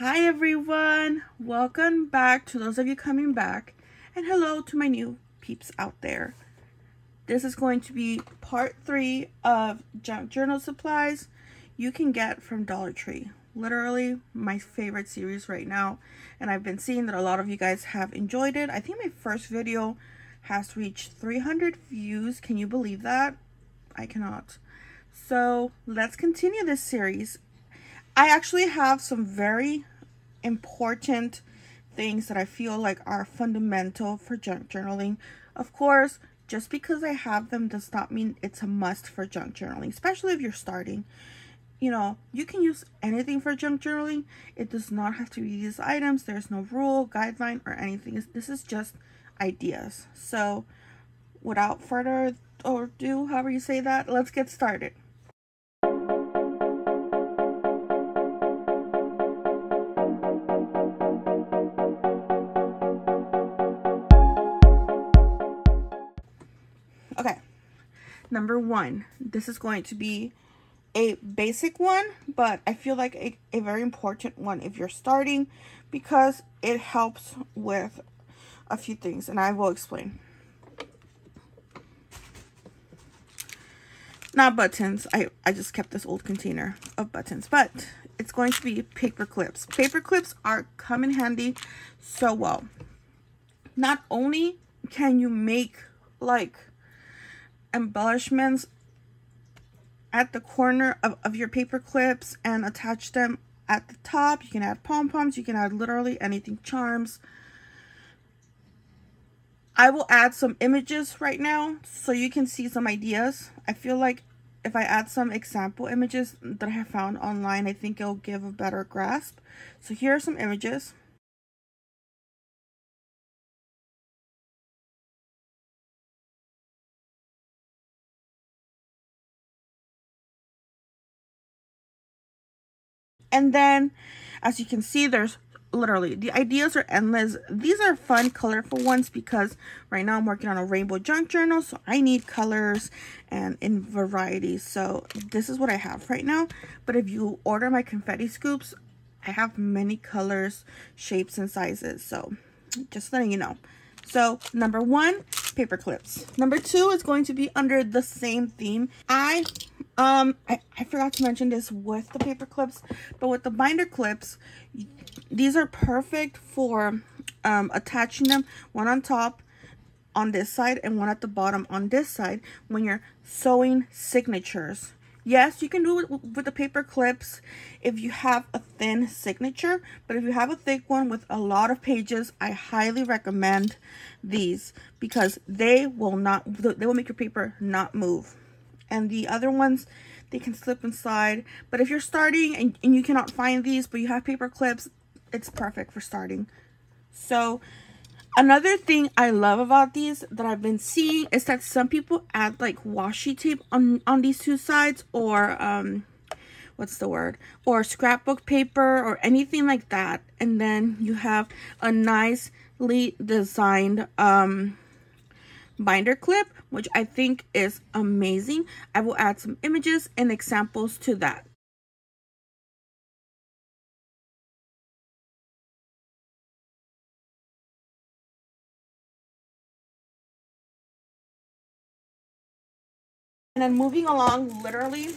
Hi everyone, welcome back to those of you coming back, and hello to my new peeps out there. This is going to be part three of junk journal supplies you can get from Dollar Tree. Literally my favorite series right now, and I've been seeing that a lot of you guys have enjoyed it. I think my first video has reached 300 views. Can you believe that? I cannot. So let's continue this series. I actually have some very important things that I feel like are fundamental for junk journaling. Of course, just because I have them does not mean it's a must for junk journaling, especially if you're starting. You know, you can use anything for junk journaling. It does not have to be these items. There's no rule, guideline, or anything. This is just ideas. So, without further ado, however you say that, let's get started. Number one, this is going to be a basic one, but I feel like a, a very important one if you're starting because it helps with a few things and I will explain. Not buttons. I, I just kept this old container of buttons, but it's going to be paper clips. Paper clips are come in handy so well. Not only can you make like embellishments at the corner of, of your paper clips and attach them at the top. You can add pom-poms. You can add literally anything, charms. I will add some images right now so you can see some ideas. I feel like if I add some example images that I have found online, I think it'll give a better grasp. So here are some images. And then, as you can see, there's literally, the ideas are endless. These are fun, colorful ones because right now I'm working on a rainbow junk journal. So I need colors and in varieties. So this is what I have right now. But if you order my confetti scoops, I have many colors, shapes, and sizes. So just letting you know. So number one, paper clips. Number two is going to be under the same theme. I um, I, I forgot to mention this with the paper clips, but with the binder clips, these are perfect for um, attaching them one on top on this side and one at the bottom on this side when you're sewing signatures. Yes, you can do it with the paper clips if you have a thin signature, but if you have a thick one with a lot of pages, I highly recommend these because they will not, they will make your paper not move. And the other ones they can slip inside but if you're starting and, and you cannot find these but you have paper clips it's perfect for starting. So another thing i love about these that i've been seeing is that some people add like washi tape on on these two sides or um what's the word or scrapbook paper or anything like that and then you have a nicely designed um binder clip, which I think is amazing. I will add some images and examples to that. And then moving along, literally,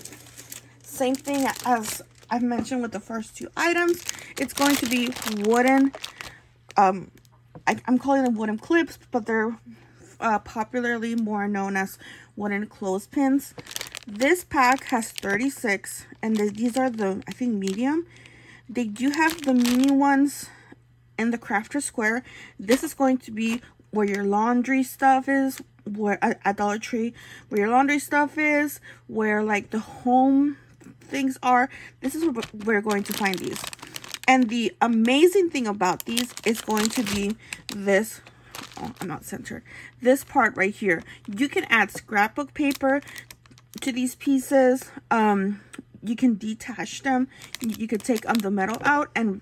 same thing as I've mentioned with the first two items. It's going to be wooden, um, I, am calling them wooden clips, but they're uh, popularly more known as wooden clothespins. This pack has 36 and the, these are the, I think, medium. They do have the mini ones in the crafter square. This is going to be where your laundry stuff is, where at, at Dollar Tree, where your laundry stuff is, where like the home things are. This is where we're going to find these. And the amazing thing about these is going to be this oh, I'm not centered. This part right here. You can add scrapbook paper to these pieces. Um, you can detach them. You could take um, the metal out and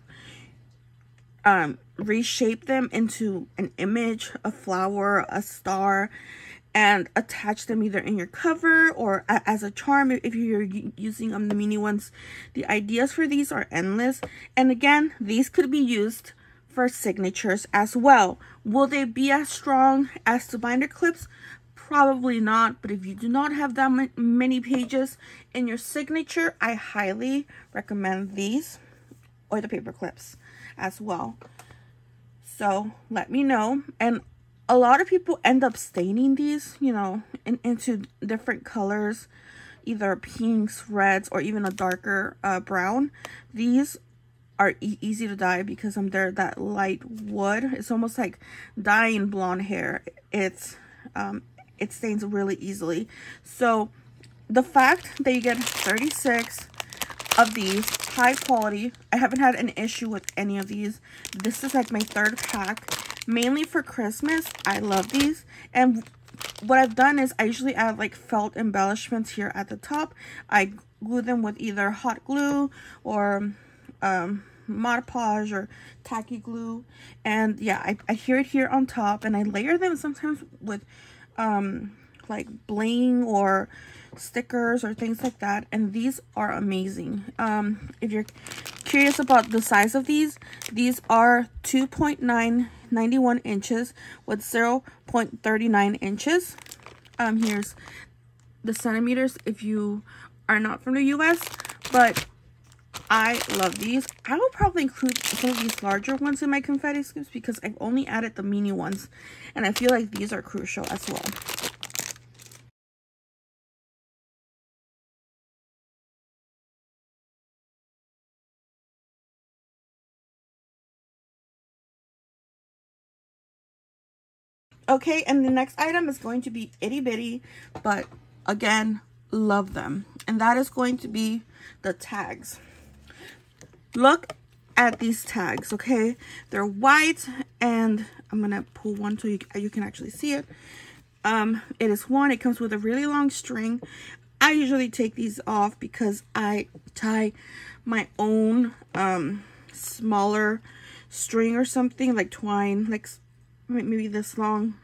um, reshape them into an image, a flower, a star. and attach them either in your cover or as a charm if you're using um, the mini ones. The ideas for these are endless. And again, these could be used for signatures as well. Will they be as strong as the binder clips? Probably not, but if you do not have that many pages in your signature, I highly recommend these or the paper clips as well. So let me know. And a lot of people end up staining these, you know, in, into different colors, either pinks, reds, or even a darker uh, brown. These are e easy to dye because um, they're that light wood. It's almost like dyeing blonde hair. It's um, it stains really easily. So the fact that you get 36 of these high quality, I haven't had an issue with any of these. This is like my third pack mainly for Christmas. I love these. And what I've done is I usually add like felt embellishments here at the top. I glue them with either hot glue or um, Mod Podge or tacky glue. And yeah, I, I hear it here on top and I layer them sometimes with um, like bling or stickers or things like that and these are amazing um if you're curious about the size of these these are 2.991 inches with 0 0.39 inches um here's the centimeters if you are not from the u.s but I love these. I will probably include some of these larger ones in my confetti scoops because I've only added the mini ones. And I feel like these are crucial as well. Okay, and the next item is going to be itty bitty, but again, love them. And that is going to be the tags. Look at these tags, okay? They're white, and I'm going to pull one so you, you can actually see it. Um, it is one. It comes with a really long string. I usually take these off because I tie my own um, smaller string or something, like twine, like maybe this long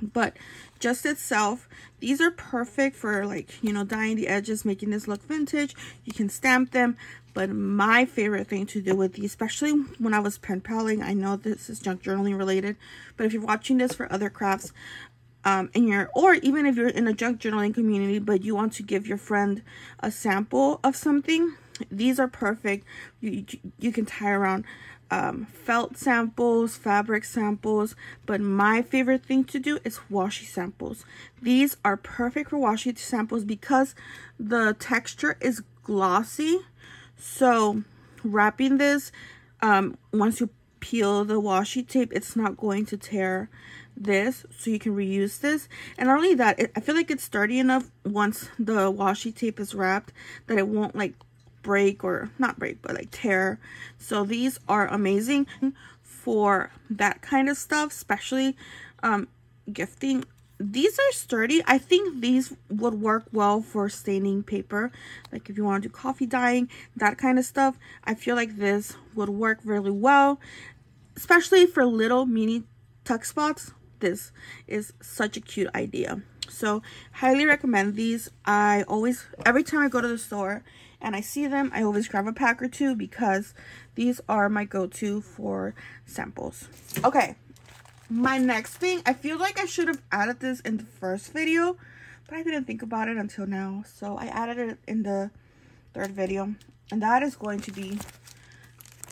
but just itself these are perfect for like you know dyeing the edges making this look vintage. You can stamp them but my favorite thing to do with these especially when i was pen paling i know this is junk journaling related but if you're watching this for other crafts um and you're or even if you're in a junk journaling community but you want to give your friend a sample of something these are perfect. You you, you can tie around um, felt samples, fabric samples, but my favorite thing to do is washi samples. These are perfect for washi samples because the texture is glossy. So wrapping this, um, once you peel the washi tape, it's not going to tear this so you can reuse this and not only that it, i feel like it's sturdy enough once the washi tape is wrapped that it won't like break or not break but like tear. So these are amazing for that kind of stuff especially um gifting. These are sturdy. I think these would work well for staining paper. Like if you want to do coffee dyeing that kind of stuff i feel like this would work really well especially for little mini tuck spots this is such a cute idea. So highly recommend these. I always every time i go to the store and I see them, I always grab a pack or two because these are my go-to for samples. Okay, my next thing, I feel like I should have added this in the first video, but I didn't think about it until now. So I added it in the third video, and that is going to be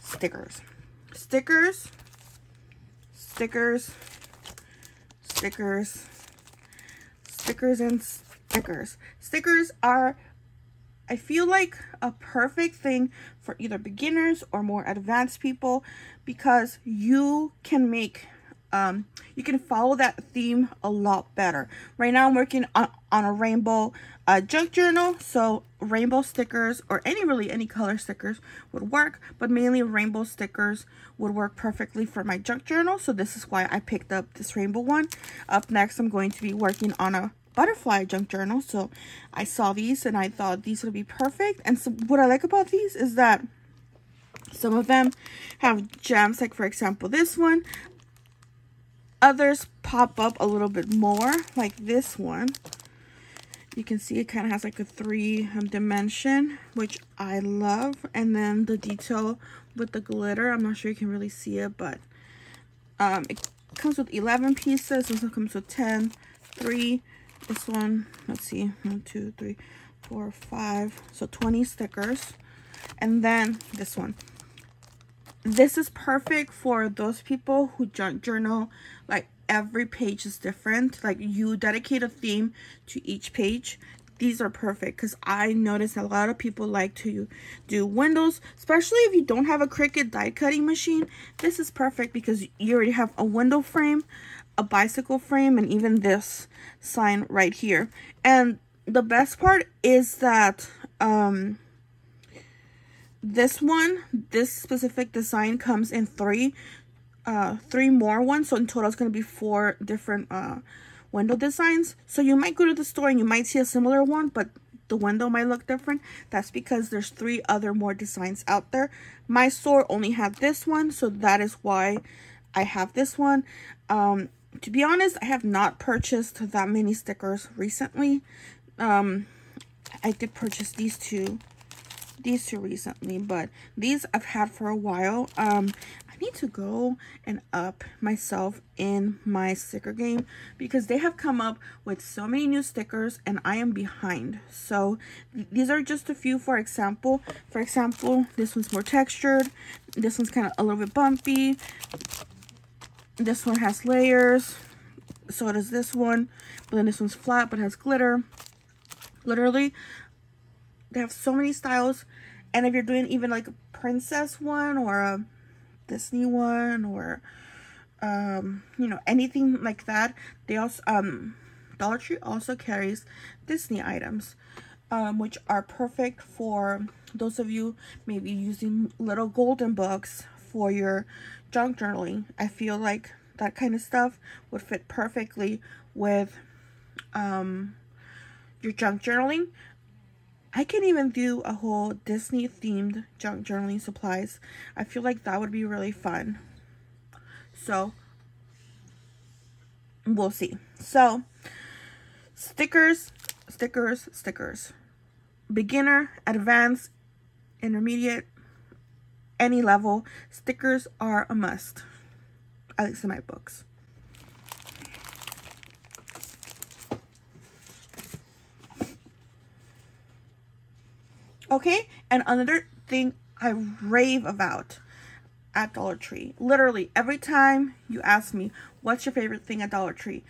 stickers. Stickers, stickers, stickers, stickers, and stickers. Stickers are I feel like a perfect thing for either beginners or more advanced people because you can make um, you can follow that theme a lot better. Right now I'm working on, on a rainbow uh, junk journal, so rainbow stickers or any really any color stickers would work, but mainly rainbow stickers would work perfectly for my junk journal, so this is why I picked up this rainbow one. Up next, I'm going to be working on a butterfly junk journal so i saw these and i thought these would be perfect and so what i like about these is that some of them have gems like for example this one Others pop up a little bit more, like this one. You can see it kind of has like a three um, dimension, which I love. And then the detail with the glitter. I'm not sure you can really see it, but um, it comes with 11 pieces. This one comes with 10, 3. This one, let's see, one, two, three, four, five. So 20 stickers. And then this one. This is perfect for those people who journal like every page is different. Like you dedicate a theme to each page. These are perfect because I notice a lot of people like to do windows, especially if you don't have a Cricut die cutting machine. This is perfect because you already have a window frame, a bicycle frame, and even this sign right here. And the best part is that um, this one, this specific design comes in three uh, three more ones. So in total, it's going to be four different uh, window designs. So you might go to the store and you might see a similar one, but the window might look different. That's because there's three other more designs out there. My store only had this one, so that is why I have this one. Um, to be honest, I have not purchased that many stickers recently. Um, I did purchase these two these two recently but these i've had for a while um i need to go and up myself in my sticker game because they have come up with so many new stickers and I am behind. So th these are just a few for example. For example, this one's more textured. This one's kind of a little bit bumpy. This one has layers. So does this one. But then this one's flat but has glitter. Literally, they have so many styles. And if you're doing even like a princess one or a Disney one or um, you know, anything like that. They also um Dollar Tree also carries Disney items, um, which are perfect for those of you maybe using little golden books for your junk journaling. I feel like that kind of stuff would fit perfectly with um your junk journaling. I can even do a whole Disney themed junk journaling supplies. I feel like that would be really fun. So, we'll see. So, stickers, stickers, stickers. Beginner, advanced, intermediate, any level, stickers are a must. At least in my books. Okay, and another thing I rave about at Dollar Tree. Literally, every time you ask me, what's your favorite thing at Dollar Tree?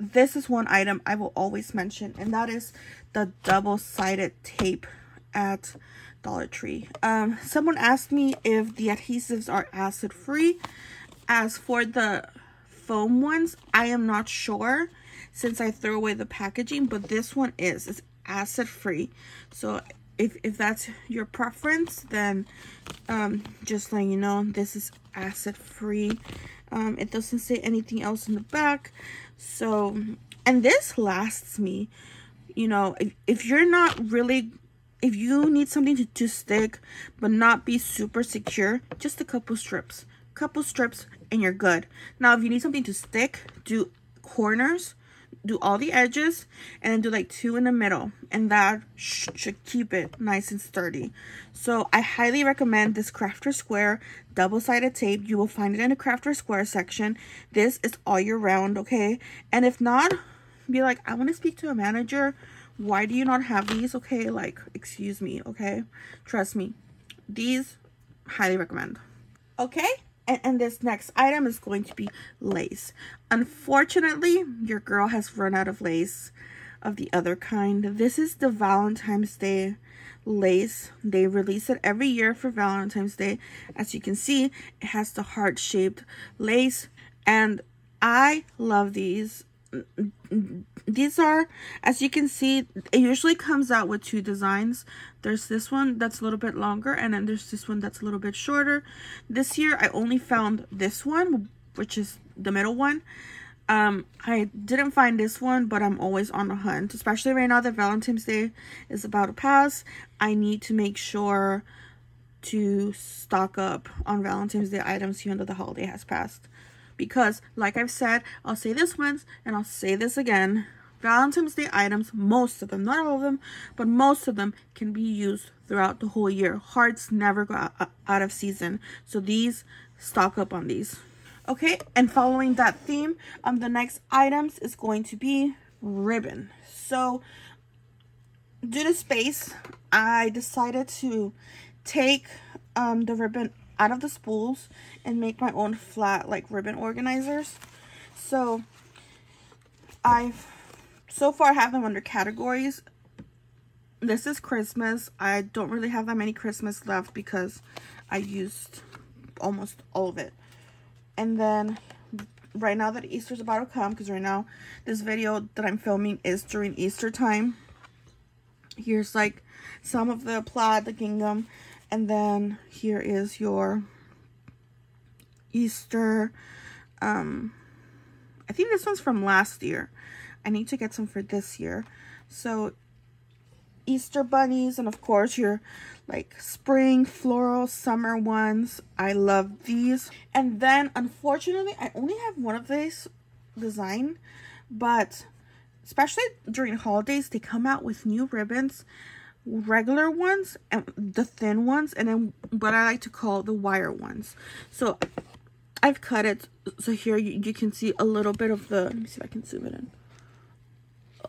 This is one item I will always mention, and that is the double-sided tape at Dollar Tree. Um, someone asked me if the adhesives are acid-free. As for the foam ones, I am not sure since I threw away the packaging, but this one is. It's acid-free. So if, if that's your preference, then um, just letting you know, this is acid free. Um, it doesn't say anything else in the back. So, and this lasts me, you know, if, if you're not really, if you need something to, to stick, but not be super secure, just a couple strips. Couple strips and you're good. Now, if you need something to stick, do corners do all the edges and do like two in the middle. And that sh should keep it nice and sturdy. So i highly recommend this crafter square double-sided tape. You will find it in the crafter square section. This is all year round okay? And if not be like i want to speak to a manager why do you not have these okay like excuse me okay trust me these highly recommend okay and, and this next item is going to be lace. Unfortunately, your girl has run out of lace of the other kind. This is the Valentine's Day lace. They release it every year for Valentine's Day. As you can see, it has the heart-shaped lace. And I love these these are as you can see it usually comes out with two designs. There's this one that's a little bit longer and then there's this one that's a little bit shorter. This year i only found this one which is the middle one. Um i didn't find this one but i'm always on the hunt especially right now that valentine's day is about to pass. I need to make sure to stock up on valentine's day items even though the holiday has passed. Because like I've said, I'll say this once and I'll say this again. Valentine's Day items, most of them, not all of them, but most of them can be used throughout the whole year. Hearts never go out of season. So these, stock up on these. Okay, and following that theme, um, the next items is going to be ribbon. So, due to space, I decided to take um, the ribbon out of the spools and make my own flat like ribbon organizers. So, I've so far I have them under categories. This is Christmas. I don't really have that many Christmas left because I used almost all of it. And then right now that Easter's about to come, because right now this video that I'm filming is during Easter time. Here's like some of the plaid, the gingham, and then here is your Easter. Um, I think this one's from last year. I need to get some for this year. So Easter bunnies and of course your like spring floral summer ones. I love these. And then unfortunately i only have one of these design but especially during holidays they come out with new ribbons regular ones and the thin ones and then what i like to call the wire ones. So i've cut it so here you, you can see a little bit of the let me see if i can zoom it in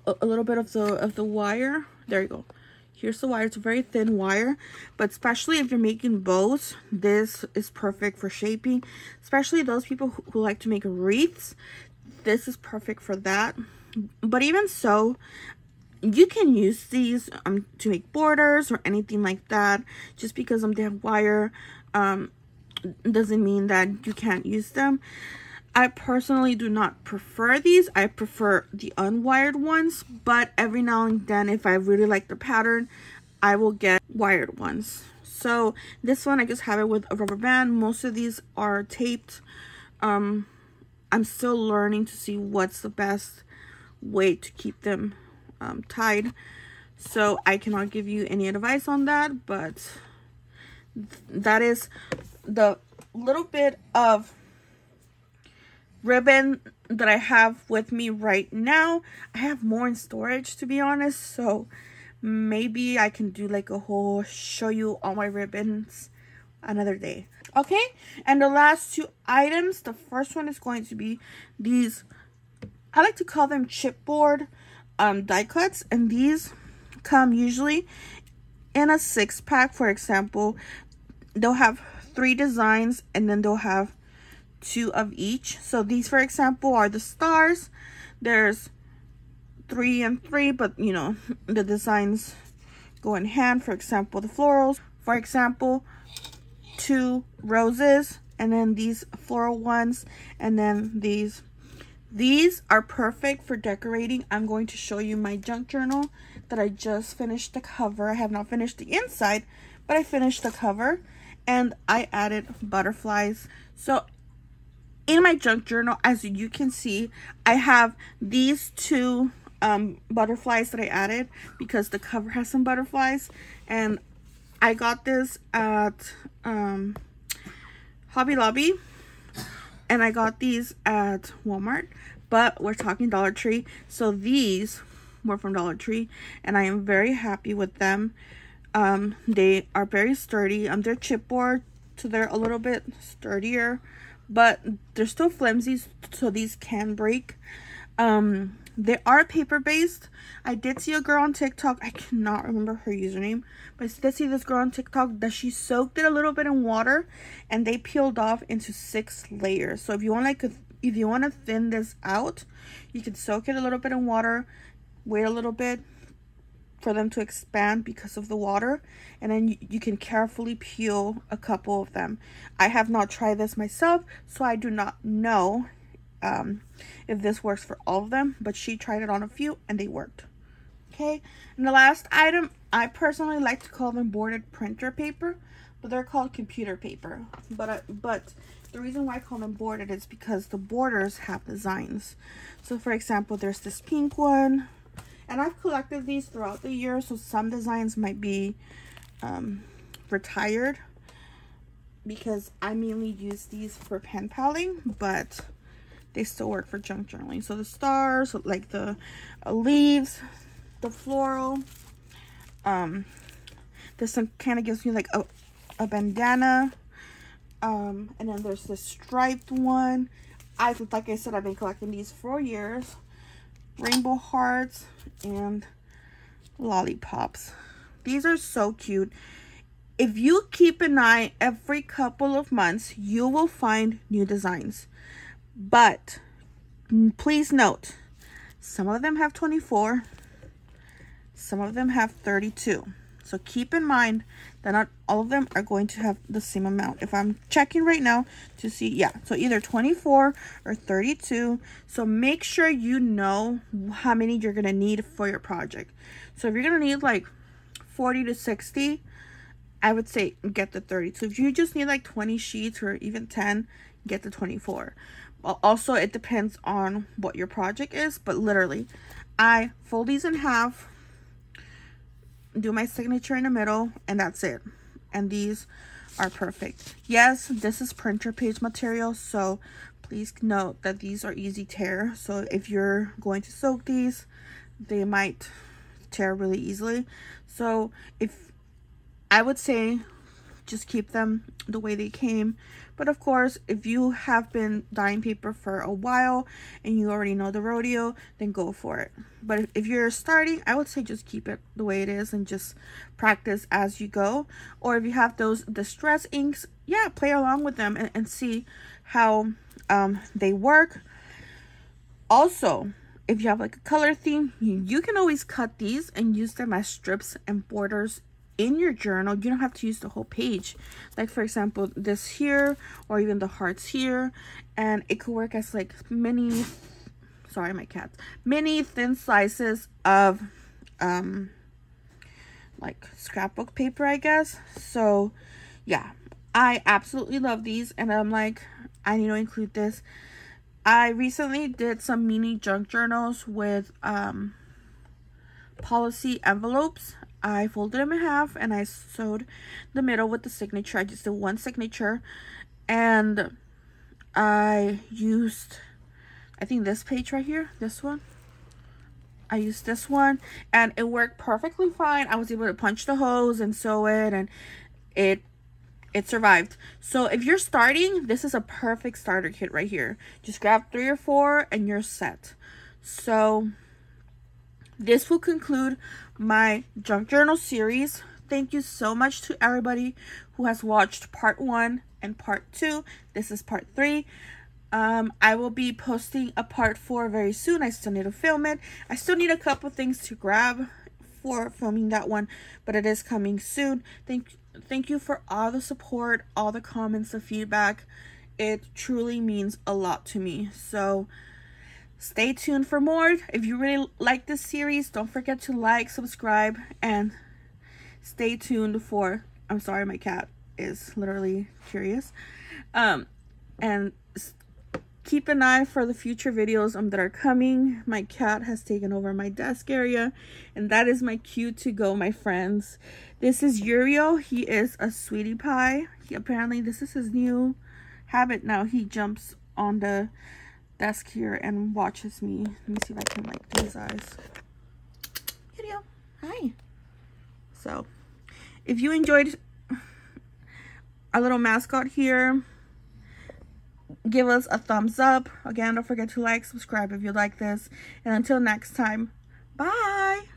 a, little bit of the of the wire there you go Here's the wire. It's a very thin wire, but especially if you're making bows, this is perfect for shaping. Especially those people who, who like to make wreaths, this is perfect for that. But even so, you can use these um, to make borders or anything like that. Just because um, they have wire um, doesn't mean that you can't use them. I personally do not prefer these. I prefer the unwired ones, but every now and then if I really like the pattern, I will get wired ones. So this one, I just have it with a rubber band. Most of these are taped. Um, I'm still learning to see what's the best way to keep them um, tied. So I cannot give you any advice on that, but that is the little bit of ribbon that I have with me right now. I have more in storage to be honest, so maybe I can do like a whole show you all my ribbons another day. Okay, and the last two items, the first one is going to be these, I like to call them chipboard um, die cuts, and these come usually in a six pack, for example. They'll have three designs and then they'll have two of each. So these, for example, are the stars. There's three and three, but you know, the designs go in hand. For example, the florals. For example, two roses and then these floral ones and then these these are perfect for decorating i'm going to show you my junk journal that i just finished the cover i have not finished the inside but i finished the cover and i added butterflies so in my junk journal, as you can see, I have these two um, butterflies that I added because the cover has some butterflies. And I got this at um, Hobby Lobby. And I got these at Walmart. But we're talking Dollar Tree. So these were from Dollar Tree. And I am very happy with them. Um, they are very sturdy. Um, they're chipboard. So they're a little bit sturdier but they're still flimsy so these can break. Um they are paper based i did see a girl on tiktok i cannot remember her username but i did see this girl on tiktok that she soaked it a little bit in water and they peeled off into six layers. So if you want like a, if you want to thin this out you can soak it a little bit in water wait a little bit for them to expand because of the water and then you, you, can carefully peel a couple of them. I have not tried this myself so i do not know um, if this works for all of them but she tried it on a few and they worked. Okay and the last item i personally like to call them boarded printer paper but they're called computer paper. But uh, but the reason why I call them boarded is because the borders have designs. So for example, there's this pink one, and I've collected these throughout the year, so some designs might be um, retired because I mainly use these for pen paling, but they still work for junk journaling. So the stars, like the uh, leaves, the floral. Um, this one kind of gives me like a, a bandana. Um, and then there's this striped one. I like I said, I've been collecting these for years. Rainbow hearts and lollipops. These are so cute. If you keep an eye every couple of months, you will find new designs. But please note, some of them have 24, some of them have 32. So keep in mind that not all of them are going to have the same amount. If I'm checking right now to see, yeah, so either 24 or 32. So make sure you know how many you're going to need for your project. So if you're going to need like 40 to 60, I would say get the 32. If you just need like 20 sheets or even 10, get the 24. Also, it depends on what your project is, but literally, I fold these in half, do my signature in the middle, and that's it. And these are perfect. Yes, this is printer page material, so please note that these are easy tear. So if you're going to soak these, they might tear really easily. So if I would say just keep them the way they came. But of course, if you have been dyeing paper for a while and you already know the rodeo, then go for it. But if you're starting, I would say just keep it the way it is and just practice as you go. Or if you have those distress inks, yeah, play along with them and, and see how um, they work. Also, if you have like a color theme, you can always cut these and use them as strips and borders in your journal you don't have to use the whole page. Like for example this here or even the hearts here. And it could work as like mini sorry my cats mini thin slices of um like scrapbook paper i guess. So yeah. I absolutely love these and i'm like i need to include this. I recently did some mini junk journals with um policy envelopes I folded them in half and I sewed the middle with the signature. I just did one signature and I used, I think this page right here, this one. I used this one and it worked perfectly fine. I was able to punch the holes and sew it and it it survived. So if you're starting, this is a perfect starter kit right here. Just grab three or four and you're set. So this will conclude my junk journal series. Thank you so much to everybody who has watched part one and part two. This is part three. Um, I will be posting a part four very soon. I still need to film it. I still need a couple things to grab for filming that one, but it is coming soon. Thank, thank you for all the support, all the comments, the feedback. It truly means a lot to me. So, stay tuned for more. If you really like this series, don't forget to like, subscribe, and stay tuned for, I'm sorry, my cat is literally curious. Um, and keep an eye for the future videos um, that are coming. My cat has taken over my desk area, and that is my cue to go, my friends. This is Uriel. He is a sweetie pie. He apparently, this is his new habit now. He jumps on the desk here and watches me. Let me see if I can like do his eyes. Video. Hi. So, if you enjoyed our little mascot here, give us a thumbs up. Again, don't forget to like, subscribe if you like this. And until next time, bye.